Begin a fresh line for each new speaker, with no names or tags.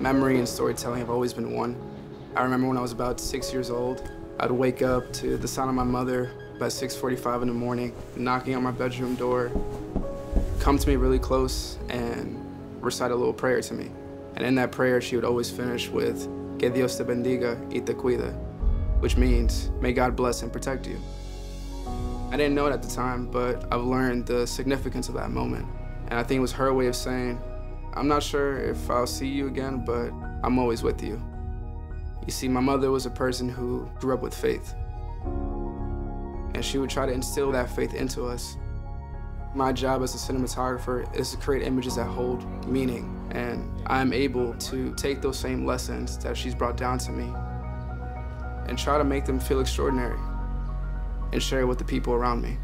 Memory and storytelling have always been one. I remember when I was about six years old, I'd wake up to the sound of my mother by 6.45 in the morning, knocking on my bedroom door, come to me really close and recite a little prayer to me. And in that prayer, she would always finish with, Que Dios te bendiga y te cuida, which means, may God bless and protect you. I didn't know it at the time, but I've learned the significance of that moment. And I think it was her way of saying, I'm not sure if I'll see you again, but I'm always with you. You see, my mother was a person who grew up with faith. And she would try to instill that faith into us. My job as a cinematographer is to create images that hold meaning. And I'm able to take those same lessons that she's brought down to me and try to make them feel extraordinary and share it with the people around me.